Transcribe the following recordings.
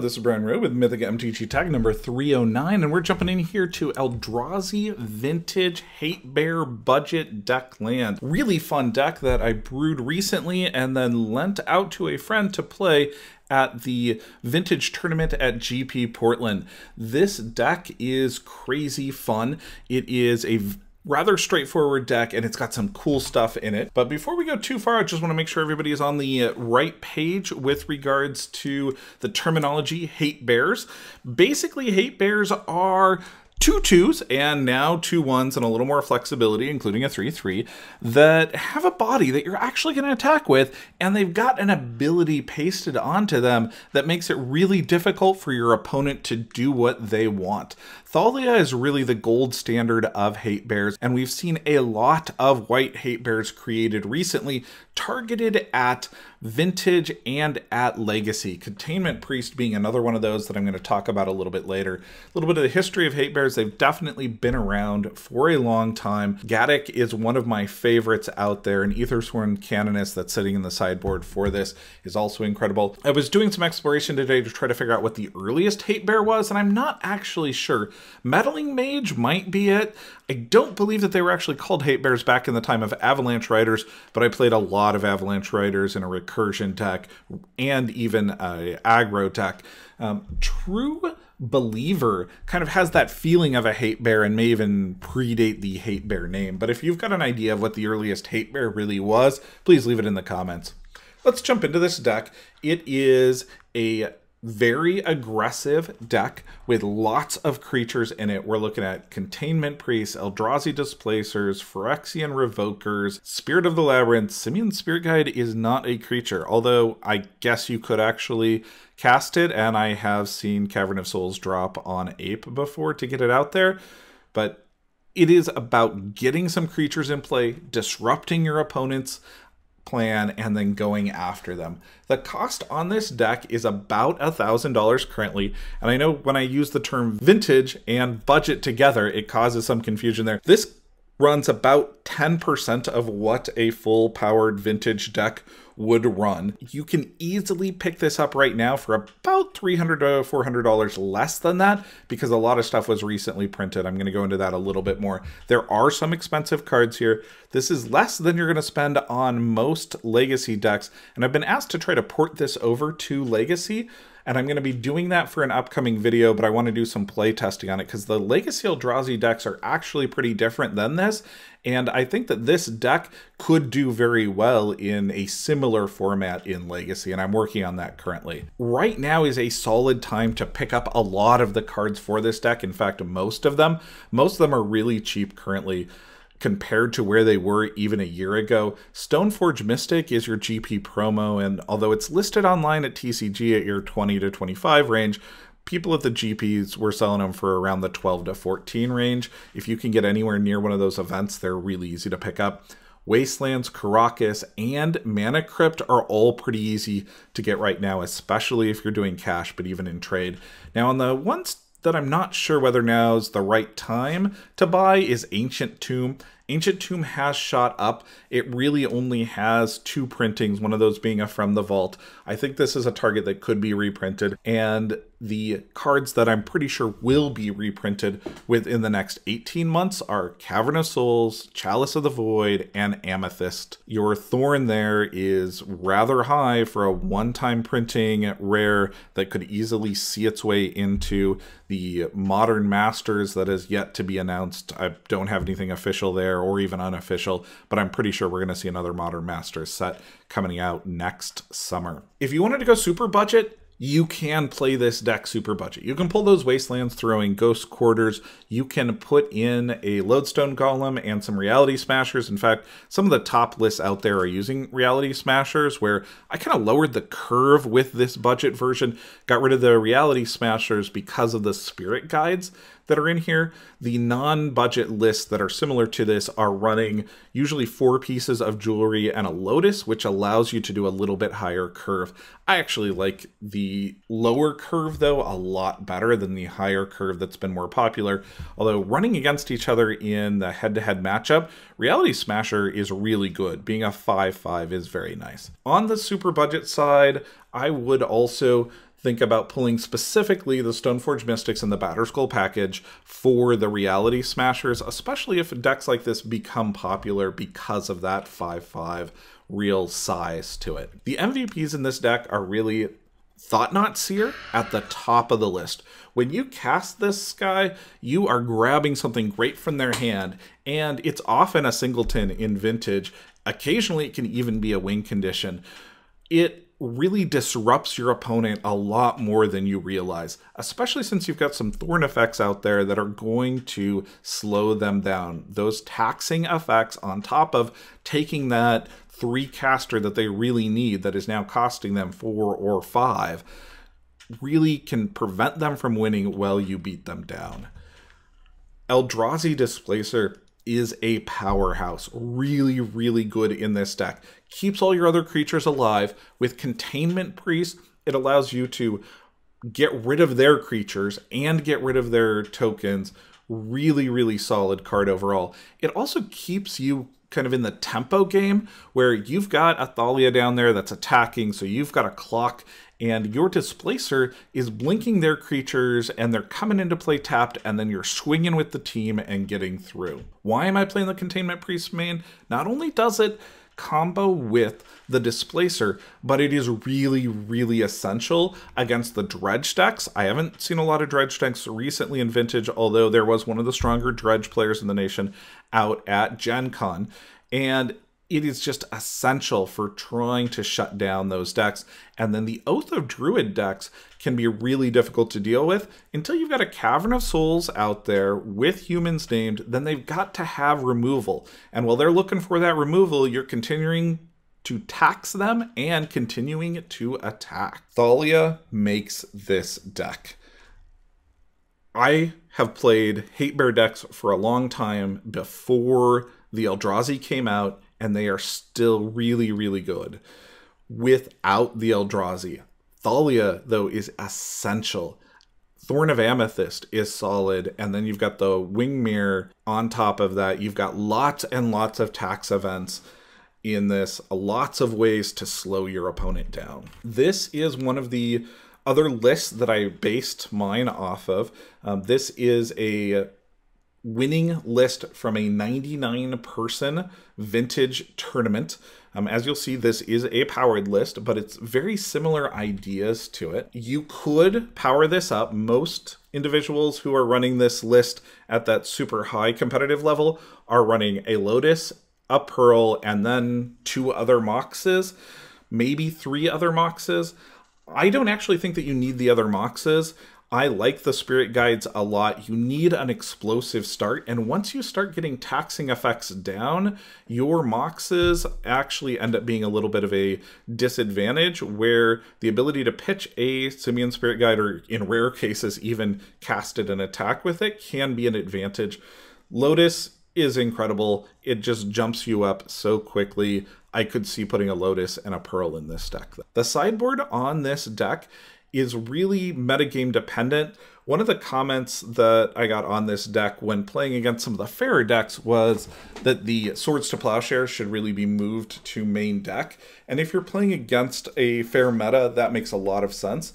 This is Brian Rowe with Mythic MTG Tech number 309, and we're jumping in here to Eldrazi Vintage Hate Bear Budget Deck Land. Really fun deck that I brewed recently and then lent out to a friend to play at the vintage tournament at GP Portland. This deck is crazy fun. It is a rather straightforward deck and it's got some cool stuff in it. But before we go too far, I just want to make sure everybody is on the uh, right page with regards to the terminology hate bears. Basically, hate bears are two twos and now two ones and a little more flexibility, including a 3 3, that have a body that you're actually going to attack with, and they've got an ability pasted onto them that makes it really difficult for your opponent to do what they want. Thalia is really the gold standard of hate bears, and we've seen a lot of white hate bears created recently targeted at vintage and at legacy. Containment Priest being another one of those that I'm going to talk about a little bit later. A little bit of the history of hate bears. They've definitely been around for a long time. Gaddock is one of my favorites out there, and Ethersworn Canonist that's sitting in the sideboard for this is also incredible. I was doing some exploration today to try to figure out what the earliest hate bear was, and I'm not actually sure. Meddling Mage might be it. I don't believe that they were actually called Hate Bears back in the time of Avalanche Riders, but I played a lot of Avalanche Riders in a recursion deck and even a aggro deck. Um, True Believer kind of has that feeling of a hate bear and may even predate the hate bear name. But if you've got an idea of what the earliest hate bear really was, please leave it in the comments. Let's jump into this deck. It is a very aggressive deck with lots of creatures in it. We're looking at Containment Priests, Eldrazi Displacers, Phyrexian Revokers, Spirit of the Labyrinth. Simian Spirit Guide is not a creature, although I guess you could actually cast it, and I have seen Cavern of Souls drop on Ape before to get it out there, but it is about getting some creatures in play, disrupting your opponent's plan and then going after them. The cost on this deck is about a $1,000 currently, and I know when I use the term vintage and budget together, it causes some confusion there. This runs about 10% of what a full powered vintage deck would run. You can easily pick this up right now for about 300 to $400 less than that because a lot of stuff was recently printed. I'm going to go into that a little bit more. There are some expensive cards here. This is less than you're going to spend on most Legacy decks, and I've been asked to try to port this over to Legacy and I'm going to be doing that for an upcoming video, but I want to do some play testing on it because the Legacy Eldrazi decks are actually pretty different than this, and I think that this deck could do very well in a similar format in Legacy, and I'm working on that currently. Right now is a solid time to pick up a lot of the cards for this deck, in fact, most of them. Most of them are really cheap currently compared to where they were even a year ago. Stoneforge Mystic is your GP promo, and although it's listed online at TCG at your 20 to 25 range, people at the GPs were selling them for around the 12 to 14 range. If you can get anywhere near one of those events, they're really easy to pick up. Wastelands, Karakas, and Mana Crypt are all pretty easy to get right now, especially if you're doing cash, but even in trade. Now, on the ones that I'm not sure whether now's the right time to buy is Ancient Tomb. Ancient Tomb has shot up. It really only has two printings, one of those being a From the Vault. I think this is a target that could be reprinted, and the cards that I'm pretty sure will be reprinted within the next 18 months are Cavern of Souls, Chalice of the Void, and Amethyst. Your Thorn there is rather high for a one-time printing rare that could easily see its way into the Modern Masters that is yet to be announced. I don't have anything official there there or even unofficial, but I'm pretty sure we're going to see another Modern Masters set coming out next summer. If you wanted to go super budget, you can play this deck super budget. You can pull those Wastelands throwing Ghost Quarters. You can put in a Lodestone Golem and some Reality Smashers. In fact, some of the top lists out there are using Reality Smashers, where I kind of lowered the curve with this budget version, got rid of the Reality Smashers because of the Spirit Guides that are in here. The non-budget lists that are similar to this are running usually four pieces of jewelry and a lotus, which allows you to do a little bit higher curve. I actually like the lower curve though a lot better than the higher curve that's been more popular. Although running against each other in the head-to-head -head matchup, Reality Smasher is really good. Being a 5-5 is very nice. On the super budget side, I would also think about pulling specifically the Stoneforge Mystics and the Batterskull package for the Reality Smashers, especially if decks like this become popular because of that 5-5 real size to it. The MVPs in this deck are really Thought-Knot Seer at the top of the list. When you cast this guy, you are grabbing something great from their hand, and it's often a singleton in Vintage. Occasionally, it can even be a wing condition. It really disrupts your opponent a lot more than you realize, especially since you've got some thorn effects out there that are going to slow them down. Those taxing effects on top of taking that three caster that they really need that is now costing them four or five really can prevent them from winning while you beat them down. Eldrazi Displacer is a powerhouse. Really, really good in this deck. Keeps all your other creatures alive. With Containment Priest, it allows you to get rid of their creatures and get rid of their tokens. Really, really solid card overall. It also keeps you kind of in the tempo game where you've got a Thalia down there that's attacking, so you've got a clock and your displacer is blinking their creatures and they're coming into play tapped and then you're swinging with the team and getting through. Why am I playing the Containment Priest main? Not only does it combo with the displacer, but it is really, really essential against the dredge decks. I haven't seen a lot of dredge decks recently in Vintage, although there was one of the stronger dredge players in the nation out at Gen Con. And it is just essential for trying to shut down those decks. And then the Oath of Druid decks can be really difficult to deal with until you've got a Cavern of Souls out there with humans named, then they've got to have removal. And while they're looking for that removal, you're continuing to tax them and continuing to attack. Thalia makes this deck. I have played Hate Bear decks for a long time before the Eldrazi came out and they are still really, really good without the Eldrazi. Thalia, though, is essential. Thorn of Amethyst is solid, and then you've got the Wingmare on top of that. You've got lots and lots of tax events in this, lots of ways to slow your opponent down. This is one of the other lists that I based mine off of. Um, this is a winning list from a 99 person vintage tournament. Um, as you'll see, this is a powered list, but it's very similar ideas to it. You could power this up. Most individuals who are running this list at that super high competitive level are running a Lotus, a Pearl, and then two other Moxes, maybe three other Moxes. I don't actually think that you need the other Moxes. I like the spirit guides a lot. You need an explosive start, and once you start getting taxing effects down, your moxes actually end up being a little bit of a disadvantage where the ability to pitch a simian spirit guide, or in rare cases, even cast it an attack with it, can be an advantage. Lotus is incredible. It just jumps you up so quickly. I could see putting a Lotus and a Pearl in this deck. The sideboard on this deck is really metagame dependent. One of the comments that I got on this deck when playing against some of the fairer decks was that the Swords to Plowshares should really be moved to main deck. And if you're playing against a fair meta, that makes a lot of sense.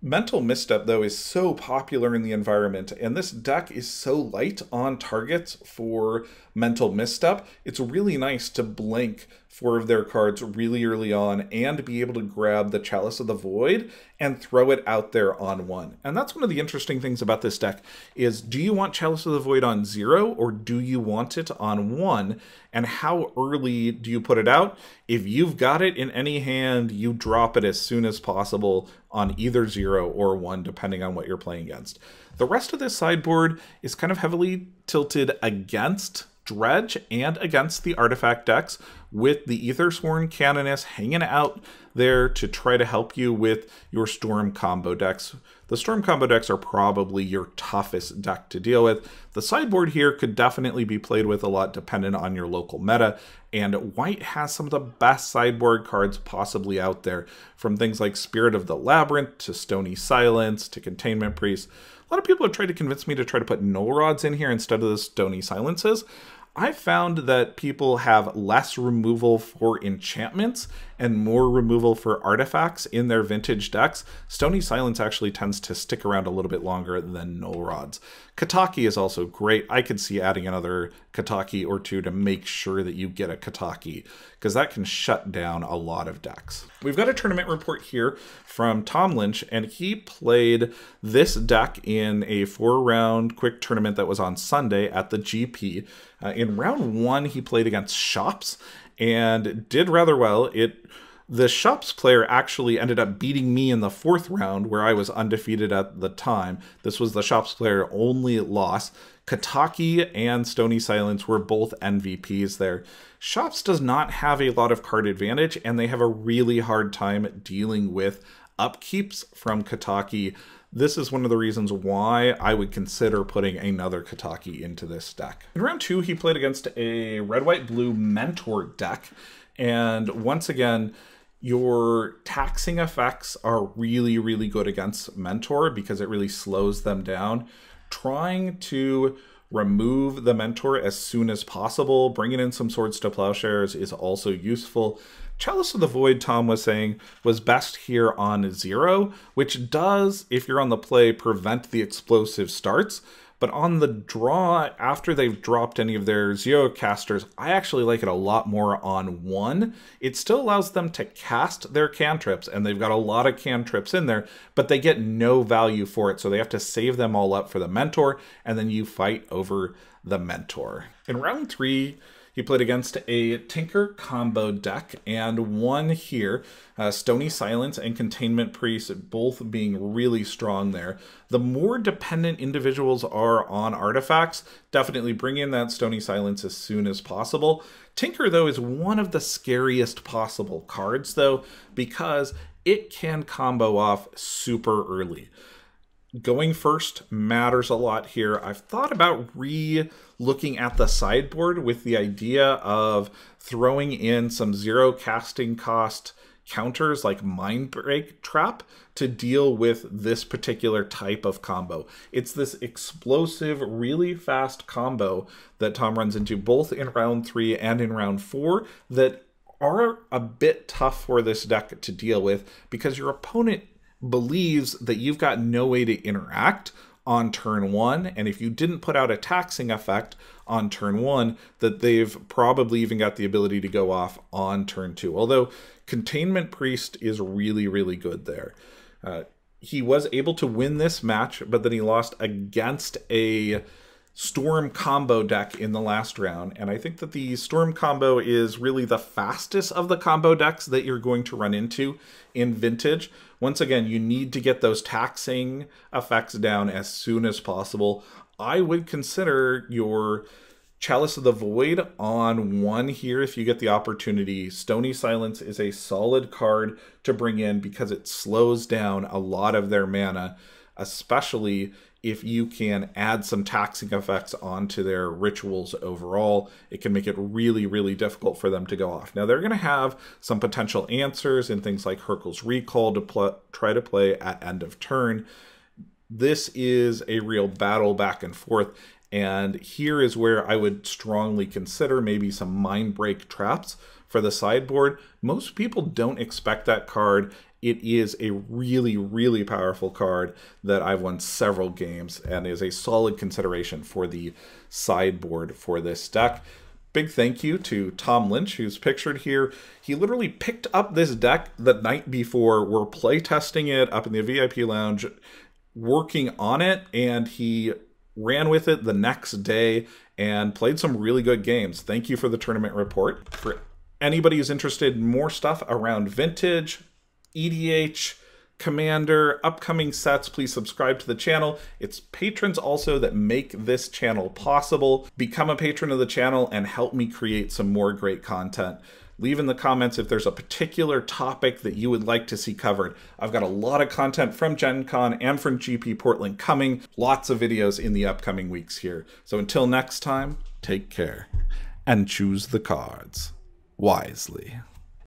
Mental Misstep, though, is so popular in the environment, and this deck is so light on targets for Mental Misstep. It's really nice to blink four of their cards really early on and be able to grab the Chalice of the Void and throw it out there on one. And that's one of the interesting things about this deck is do you want Chalice of the Void on zero or do you want it on one? And how early do you put it out? If you've got it in any hand, you drop it as soon as possible on either zero or one, depending on what you're playing against. The rest of this sideboard is kind of heavily tilted against Dredge and against the artifact decks with the Ethersworn Canonist hanging out there to try to help you with your Storm combo decks. The Storm combo decks are probably your toughest deck to deal with. The sideboard here could definitely be played with a lot dependent on your local meta, and White has some of the best sideboard cards possibly out there, from things like Spirit of the Labyrinth to Stony Silence to Containment Priest. A lot of people have tried to convince me to try to put null rods in here instead of the stony silences. I found that people have less removal for enchantments and more removal for artifacts in their vintage decks, Stony Silence actually tends to stick around a little bit longer than Null Rods. Kataki is also great. I could see adding another Kataki or two to make sure that you get a Kataki, because that can shut down a lot of decks. We've got a tournament report here from Tom Lynch, and he played this deck in a four round quick tournament that was on Sunday at the GP. Uh, in round one, he played against Shops and did rather well. It the shops player actually ended up beating me in the fourth round where i was undefeated at the time. This was the shops player only loss. Kataki and stony silence were both mvps there. Shops does not have a lot of card advantage and they have a really hard time dealing with upkeeps from kataki this is one of the reasons why I would consider putting another Kataki into this deck. In round two, he played against a red, white, blue mentor deck. And once again, your taxing effects are really, really good against mentor because it really slows them down. Trying to remove the mentor as soon as possible, bringing in some swords to plowshares is also useful. Chalice of the Void, Tom was saying, was best here on zero, which does, if you're on the play, prevent the explosive starts. But on the draw, after they've dropped any of their zero casters, I actually like it a lot more on one. It still allows them to cast their cantrips, and they've got a lot of cantrips in there, but they get no value for it. So they have to save them all up for the mentor, and then you fight over the mentor. In round three, he played against a Tinker combo deck and won here. Uh, Stony Silence and Containment Priest both being really strong there. The more dependent individuals are on artifacts, definitely bring in that Stony Silence as soon as possible. Tinker, though, is one of the scariest possible cards, though, because it can combo off super early going first matters a lot here. I've thought about re looking at the sideboard with the idea of throwing in some zero casting cost counters like Mindbreak Trap to deal with this particular type of combo. It's this explosive, really fast combo that Tom runs into both in round three and in round four that are a bit tough for this deck to deal with because your opponent believes that you've got no way to interact on turn one. And if you didn't put out a taxing effect on turn one, that they've probably even got the ability to go off on turn two. Although Containment Priest is really, really good there. Uh, he was able to win this match, but then he lost against a Storm combo deck in the last round. And I think that the Storm combo is really the fastest of the combo decks that you're going to run into in Vintage. Once again, you need to get those taxing effects down as soon as possible. I would consider your Chalice of the Void on one here if you get the opportunity. Stony Silence is a solid card to bring in because it slows down a lot of their mana, especially if you can add some taxing effects onto their rituals overall, it can make it really, really difficult for them to go off. Now, they're going to have some potential answers in things like Hurkyl's Recall to try to play at end of turn. This is a real battle back and forth. And here is where I would strongly consider maybe some mindbreak traps for the sideboard. Most people don't expect that card, it is a really, really powerful card that I've won several games and is a solid consideration for the sideboard for this deck. Big thank you to Tom Lynch, who's pictured here. He literally picked up this deck the night before. We're playtesting it up in the VIP lounge, working on it, and he ran with it the next day and played some really good games. Thank you for the tournament report. For anybody who's interested in more stuff around vintage, EDH, Commander, upcoming sets, please subscribe to the channel. It's patrons also that make this channel possible. Become a patron of the channel and help me create some more great content. Leave in the comments if there's a particular topic that you would like to see covered. I've got a lot of content from Gen Con and from GP Portland coming. Lots of videos in the upcoming weeks here. So until next time, take care and choose the cards wisely.